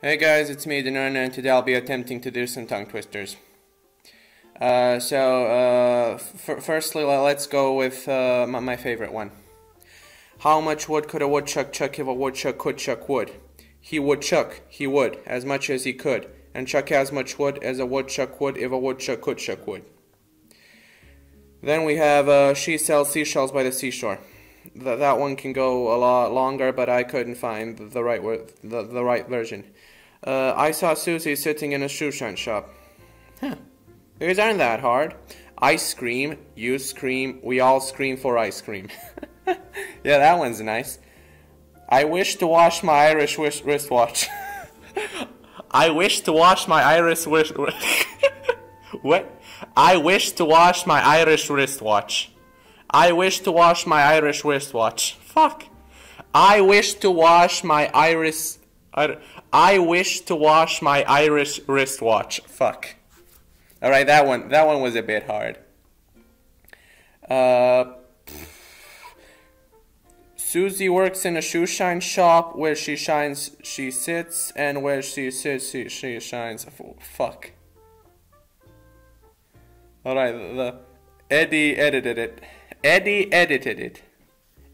Hey guys, it's me, Dinorno, and today I'll be attempting to do some tongue twisters. Uh, so, uh, firstly, let's go with uh, my, my favorite one. How much wood could a woodchuck chuck if a woodchuck could chuck wood? He would chuck, he would, as much as he could, and chuck as much wood as a woodchuck would if a woodchuck could chuck wood. Then we have uh, She Sells Seashells by the Seashore. Th that one can go a lot longer, but I couldn't find the right word, the, the right version. Uh, I saw Susie sitting in a shoe shine shop. Huh. These aren't that hard. I scream, you scream, we all scream for ice cream. yeah, that one's nice. I wish to wash my Irish wristwatch. I wish to wash my Irish wrist. what? I wish to wash my Irish wristwatch. I wish to wash my Irish wristwatch. Fuck. I wish to wash my Irish. I wish to wash my Irish wristwatch. Fuck. All right, that one. That one was a bit hard. Uh, Susie works in a shoe shine shop where she shines, she sits, and where she sits, she, she shines. Fuck. Alright, the Eddie edited it. Eddie edited it.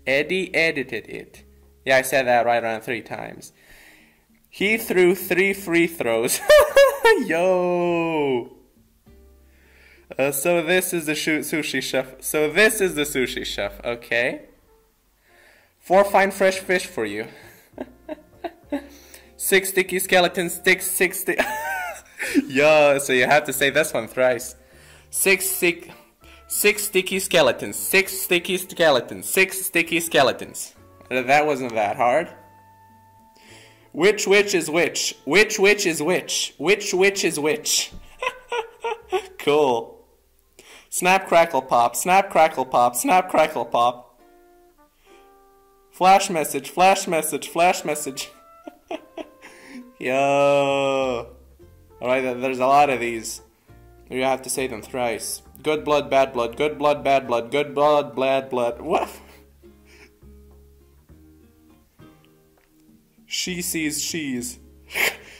Eddie edited it. Yeah, I said that right around three times. He threw three free throws. Yo! Uh, so this is the sushi chef. So this is the sushi chef, okay? Four fine fresh fish for you. six sticky skeletons, six, six, sti Yo, so you have to say this one thrice. Six, six, six sticky skeletons, six sticky skeletons, six sticky skeletons. That wasn't that hard. Which which is which? Which which is which? Which which is which? cool. Snap crackle pop, snap crackle pop, snap crackle pop. Flash message, flash message, flash message. Yo. Alright, there's a lot of these. You have to say them thrice. Good blood, bad blood, good blood, bad blood, good blood, bad blood. What? She sees cheese.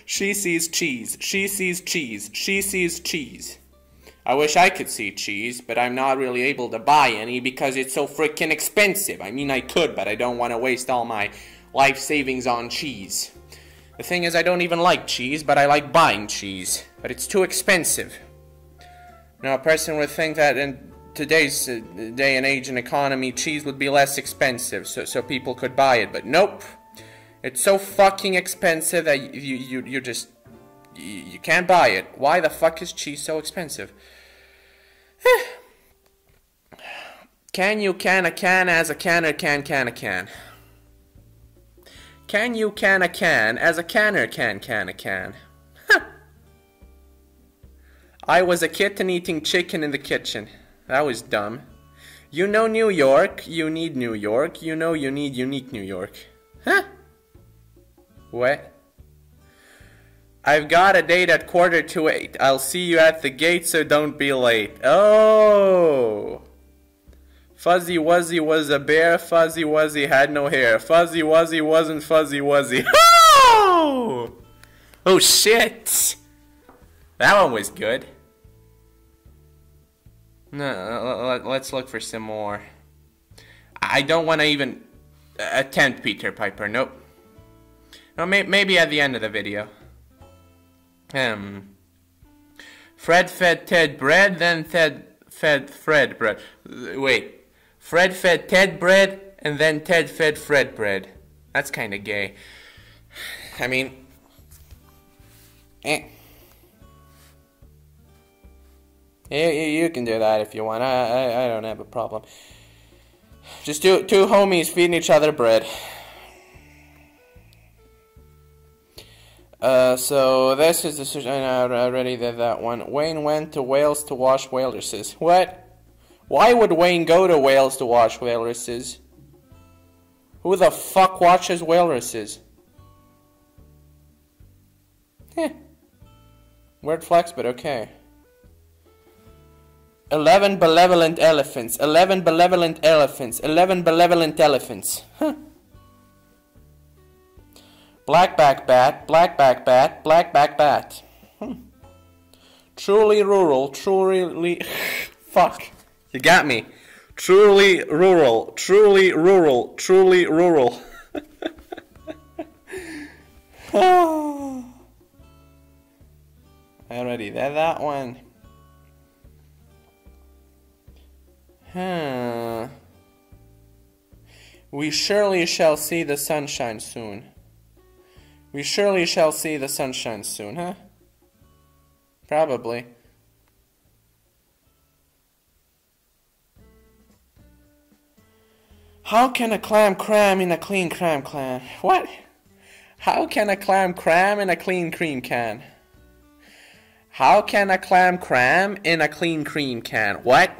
she sees cheese. She sees cheese. She sees cheese. I wish I could see cheese, but I'm not really able to buy any because it's so freaking expensive. I mean, I could, but I don't want to waste all my life savings on cheese. The thing is, I don't even like cheese, but I like buying cheese. But it's too expensive. Now, a person would think that in today's uh, day and age and economy, cheese would be less expensive, so, so people could buy it. But nope. It's so fucking expensive that you, you, you just... You, you can't buy it. Why the fuck is cheese so expensive? can you can a can as a canner can can a can? Can you can a can as a canner can can a can? I was a kitten eating chicken in the kitchen. That was dumb. You know New York, you need New York, you know you need unique New York. Huh? What? I've got a date at quarter to eight. I'll see you at the gate, so don't be late. Oh! Fuzzy Wuzzy was a bear, Fuzzy Wuzzy had no hair. Fuzzy Wuzzy wasn't Fuzzy Wuzzy. Oh! Oh shit! That one was good. No, let's look for some more. I don't want to even attempt Peter Piper, nope. No, maybe at the end of the video. Hmm. Fred fed Ted bread, then Ted fed Fred bread. Wait. Fred fed Ted bread, and then Ted fed Fred bread. That's kind of gay. I mean, eh. You, you can do that if you want. I, I, I don't have a problem. Just two, two homies feeding each other bread. Uh, so this is the I already did that one. Wayne went to Wales to wash walruses. What? Why would Wayne go to Wales to wash walruses? Who the fuck watches walruses? Heh. Weird flex, but okay. Eleven benevolent elephants. Eleven benevolent elephants. Eleven benevolent elephants. Huh. Blackback bat, blackback bat, blackback bat. Hmm. Truly rural, truly. Fuck. You got me. Truly rural, truly rural, truly rural. Already, that that one. Huh. We surely shall see the sunshine soon. We surely shall see the sunshine soon, huh? Probably. How can a clam cram in a clean cram can? What? How can a clam cram in a clean cream can? How can a clam cram in a clean cream can? What?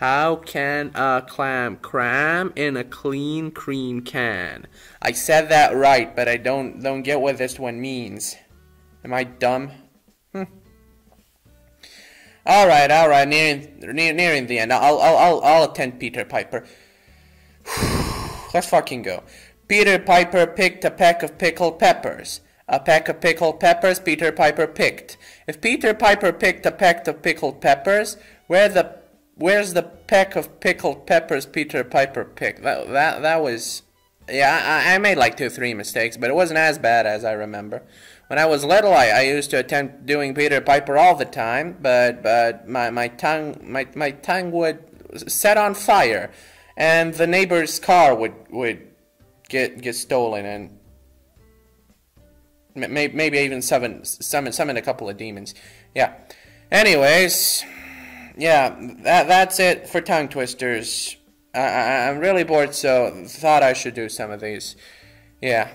How can a clam cram in a clean cream can? I said that right, but I don't don't get what this one means. Am I dumb? Hmm. All right, all right. Nearing, near, nearing the end. I'll, I'll, I'll, I'll attend Peter Piper. Let's fucking go. Peter Piper picked a peck of pickled peppers. A peck of pickled peppers Peter Piper picked. If Peter Piper picked a peck of pickled peppers, where the where's the peck of pickled peppers Peter Piper picked? That that that was yeah, I, I made like two, three mistakes, but it wasn't as bad as I remember. When I was little, I, I used to attempt doing Peter Piper all the time, but but my, my tongue my, my tongue would set on fire and the neighbor's car would would get get stolen and maybe maybe even summon summon summon a couple of demons. Yeah. Anyways, yeah, that that's it for tongue twisters. I, I I'm really bored, so thought I should do some of these. Yeah.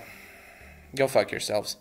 Go fuck yourselves.